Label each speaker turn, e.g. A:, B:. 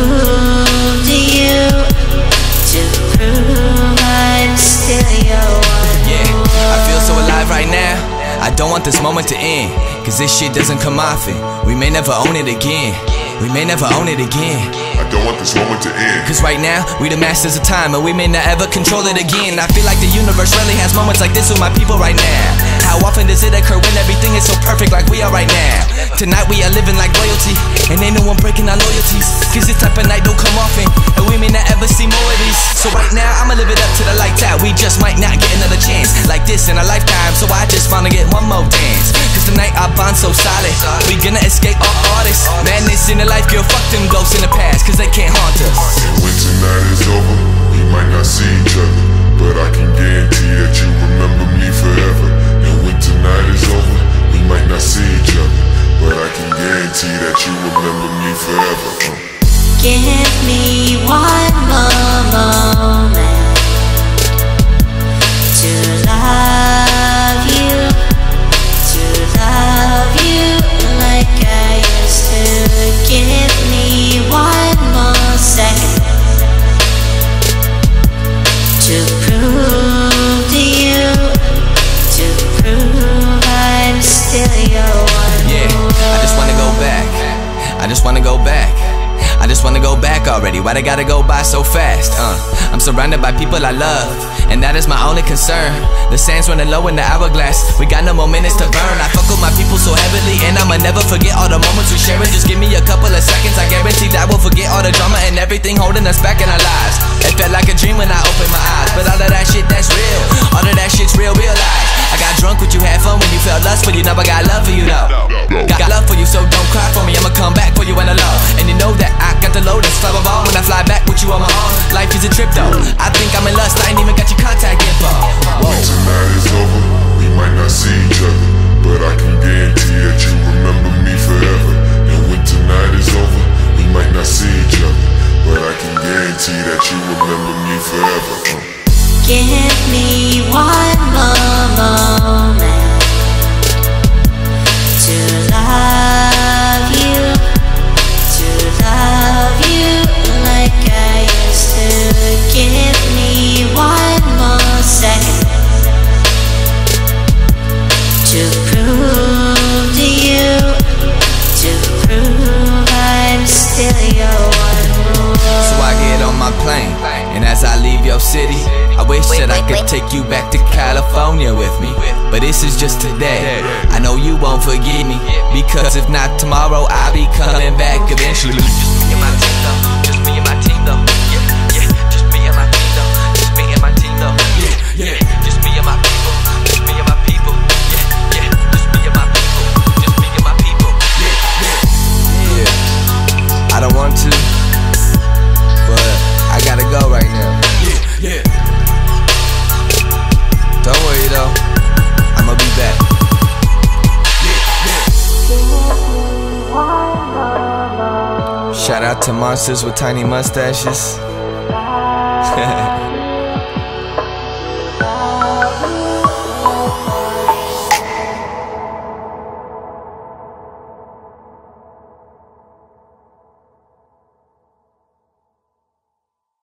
A: to you To prove I'm still your one
B: Yeah, I feel so alive right now I don't want this moment to end Cause this shit doesn't come often We may never own it again we may never own it again.
C: I don't want this moment to end.
B: Cause right now, we the masters of time, and we may not ever control it again. I feel like the universe really has moments like this with my people right now. How often does it occur when everything is so perfect like we are right now? Tonight we are living like royalty, and ain't no one breaking our loyalties. Cause this type of night don't come often, and we may not ever see more of these. So right now, I'ma live it up to the lights out. We just might not get another chance like this in a lifetime. So I just wanna get one more dance. Cause tonight our bond so solid. We gonna escape all artists. Madness in the life, girl, fuck them ghosts in the past, cause they can't haunt us.
C: When tonight is over, you remember me forever.
A: Give me one more
B: back. I just wanna go back already. Why they gotta go by so fast? Uh, I'm surrounded by people I love, and that is my only concern. The sand's running low in the hourglass. We got no more minutes to burn. I fuck with my people so heavily, and I'ma never forget all the moments we sharing. Just give me a couple of seconds. I guarantee that we'll forget all the drama and everything holding us back in our lives. It felt like a dream when I opened my eyes, but all of that shit that's real. All of that shit's real, real life. I got drunk with you, you felt lust for you. Now I got love for you though. Got love for you, so don't cry for me. I'ma come back for you when I love. And you know that I got the load that's fly ball when I fly back with you on my own. Life is a trip though. I think I'm in lust. I ain't even got your contact info. Whoa.
C: When tonight is over, we might not see each other. But I can guarantee that you remember me forever. And when tonight is over, we might not see each other. But I can guarantee that you remember me forever.
A: Give me one more moment
B: city, I wish that I could take you back to California with me. But this is just today. I know you won't forget me, because if not tomorrow, I'll be coming back eventually. To monsters with tiny mustaches.